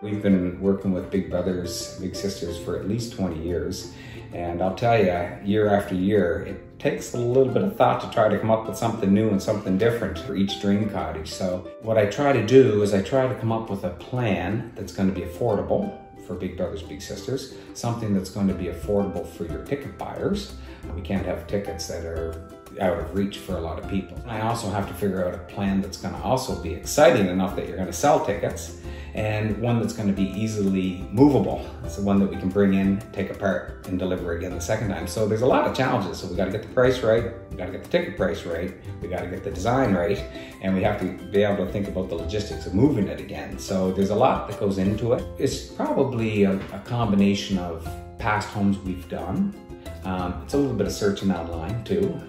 We've been working with Big Brothers, Big Sisters for at least 20 years. And I'll tell you, year after year, it takes a little bit of thought to try to come up with something new and something different for each dream cottage. So what I try to do is I try to come up with a plan that's going to be affordable for Big Brothers Big Sisters, something that's going to be affordable for your ticket buyers. We can't have tickets that are out of reach for a lot of people. I also have to figure out a plan that's going to also be exciting enough that you're going to sell tickets and one that's going to be easily movable. It's the one that we can bring in, take apart, and deliver again the second time. So there's a lot of challenges. So we got to get the price right, we got to get the ticket price right, we got to get the design right, and we have to be able to think about the logistics of moving it again. So there's a lot that goes into it. It's probably a, a combination of past homes we've done. Um, it's a little bit of searching online too,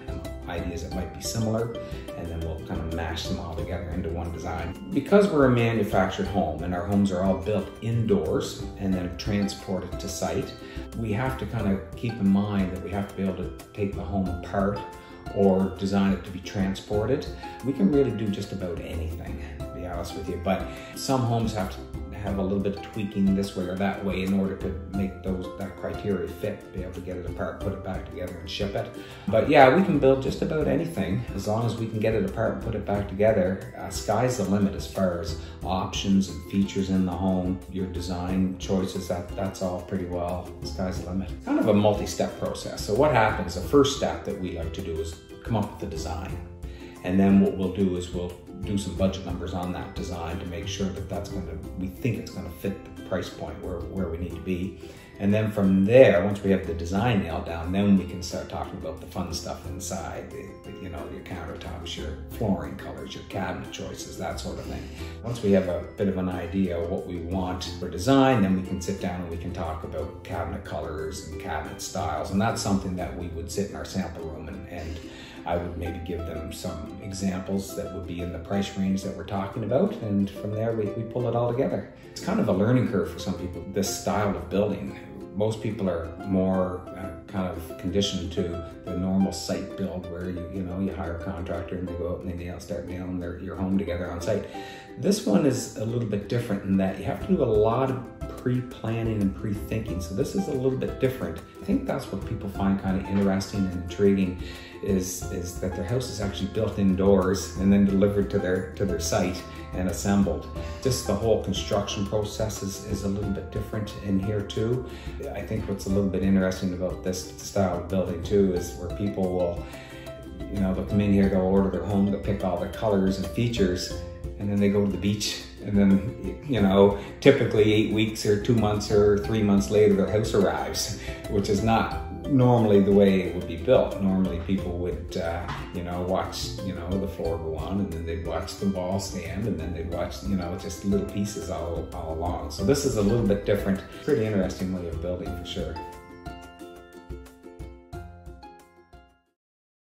ideas that might be similar, and then we'll kind of mash them all together into one design. Because we're a manufactured home and our homes are all built indoors and then transported to site, we have to kind of keep in mind that we have to be able to take the home apart or design it to be transported. We can really do just about anything, to be honest with you, but some homes have to have a little bit of tweaking this way or that way in order to make those that criteria fit, be able to get it apart, put it back together and ship it. But yeah, we can build just about anything as long as we can get it apart and put it back together. Uh, sky's the limit as far as options and features in the home, your design choices, that, that's all pretty well, sky's the limit. Kind of a multi-step process. So what happens, the first step that we like to do is come up with the design. And then what we'll do is we'll do some budget numbers on that design to make sure that that's going to, we think it's going to fit the price point where, where we need to be. And then from there, once we have the design nailed down, then we can start talking about the fun stuff inside, the, the, you know, your countertops, your flooring colors, your cabinet choices, that sort of thing. Once we have a bit of an idea of what we want for design, then we can sit down and we can talk about cabinet colors and cabinet styles. And that's something that we would sit in our sample room and, and I would maybe give them some examples that would be in the price range that we're talking about. And from there, we, we pull it all together. It's kind of a learning curve for some people, this style of building. Most people are more uh, kind of conditioned to the normal site build where you, you know, you hire a contractor and they go out and they nail, start nailing their, your home together on site. This one is a little bit different in that you have to do a lot of pre-planning and pre-thinking. So this is a little bit different. I think that's what people find kind of interesting and intriguing is, is that their house is actually built indoors and then delivered to their, to their site and assembled. Just the whole construction process is, is a little bit different in here too. I think what's a little bit interesting about this style of building too is where people will, you know, they'll come in here, they'll order their home, they'll pick all the colors and features, and then they go to the beach and then, you know, typically eight weeks or two months or three months later, their house arrives, which is not normally the way it would be built. Normally people would, uh, you know, watch, you know, the floor go on and then they'd watch the wall stand and then they'd watch, you know, just little pieces all, all along. So this is a little bit different, pretty interesting way of building for sure.